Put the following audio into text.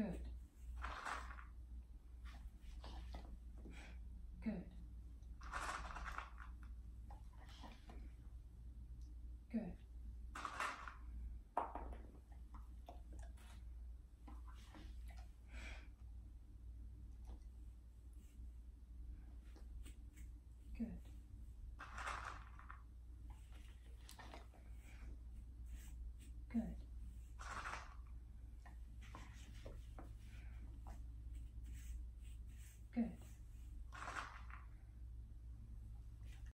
Good.